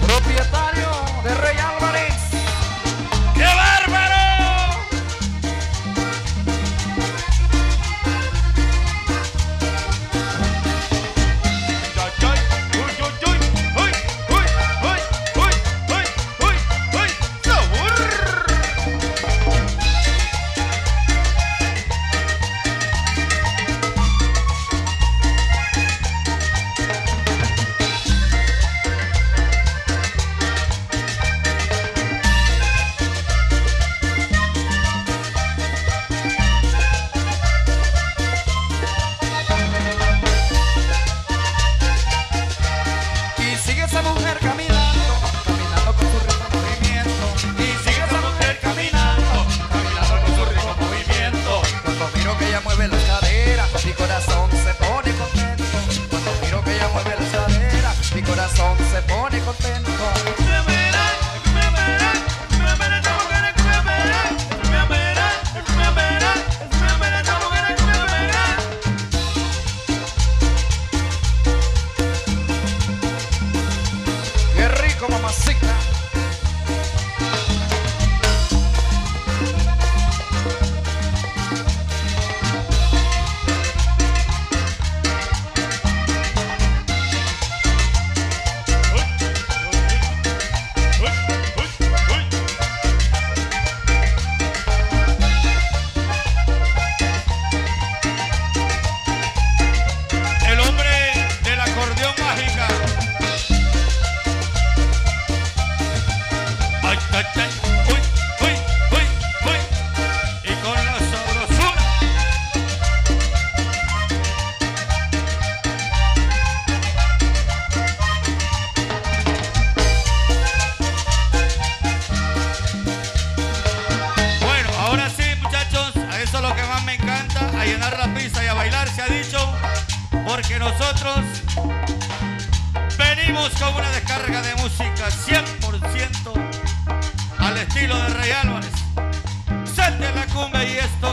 propietario de Reyes. ha dicho, porque nosotros venimos con una descarga de música 100% al estilo de Rey Álvarez. Sete la cumbre y esto